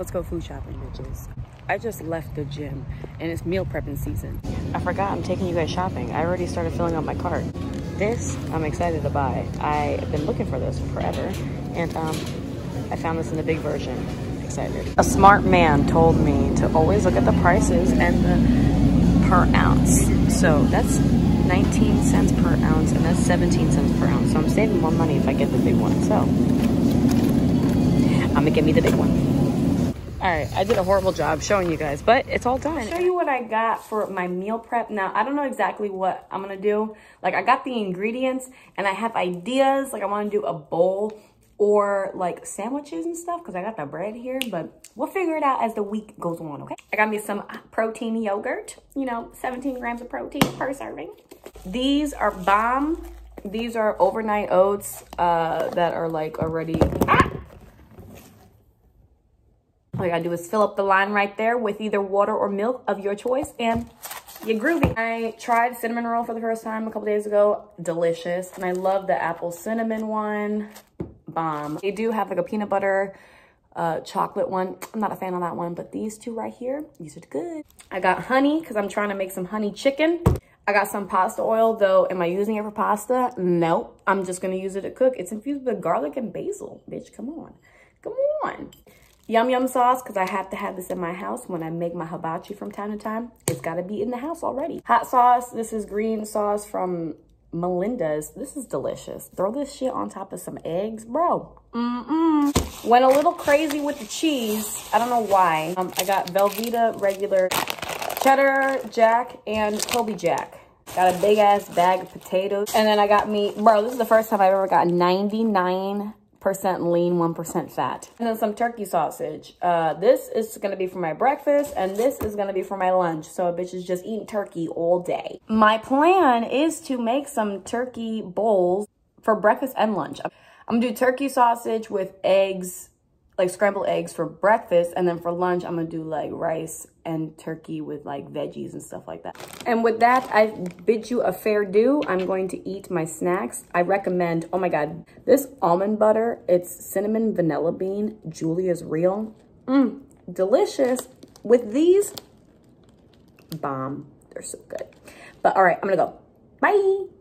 Let's go food shopping, bitches. I just left the gym and it's meal prepping season. I forgot I'm taking you guys shopping. I already started filling out my cart. This, I'm excited to buy. I've been looking for this forever and um, I found this in the big version. Excited. A smart man told me to always look at the prices and the per ounce. So that's 19 cents per ounce and that's 17 cents per ounce. So I'm saving more money if I get the big one. So I'm gonna give me the big one. All right, I did a horrible job showing you guys, but it's all done. I'll show you what I got for my meal prep. Now, I don't know exactly what I'm gonna do. Like, I got the ingredients and I have ideas. Like, I wanna do a bowl or like sandwiches and stuff because I got the bread here, but we'll figure it out as the week goes on, okay? I got me some protein yogurt, you know, 17 grams of protein per serving. These are bomb. These are overnight oats uh, that are like already, ah! All you gotta do is fill up the line right there with either water or milk of your choice and you're groovy. I tried cinnamon roll for the first time a couple days ago. Delicious. And I love the apple cinnamon one. Bomb. They do have like a peanut butter uh, chocolate one. I'm not a fan of that one, but these two right here, these are good. I got honey because I'm trying to make some honey chicken. I got some pasta oil though. Am I using it for pasta? No, I'm just gonna use it to cook. It's infused with garlic and basil. Bitch, come on. Come on. Yum Yum sauce, because I have to have this in my house when I make my hibachi from time to time. It's got to be in the house already. Hot sauce. This is green sauce from Melinda's. This is delicious. Throw this shit on top of some eggs. Bro, mm-mm. Went a little crazy with the cheese. I don't know why. Um, I got Velveeta regular cheddar jack and Colby jack. Got a big ass bag of potatoes. And then I got me, bro, this is the first time I've ever got 99 percent lean, 1% fat. And then some turkey sausage. Uh, this is gonna be for my breakfast and this is gonna be for my lunch. So a bitch is just eating turkey all day. My plan is to make some turkey bowls for breakfast and lunch. I'm gonna do turkey sausage with eggs, like scrambled eggs for breakfast. And then for lunch, I'm gonna do like rice and turkey with like veggies and stuff like that. And with that, I bid you a fair do. I'm going to eat my snacks. I recommend, oh my God, this almond butter, it's cinnamon vanilla bean, Julie's Real. Mmm, delicious. With these, bomb. They're so good. But all right, I'm gonna go. Bye.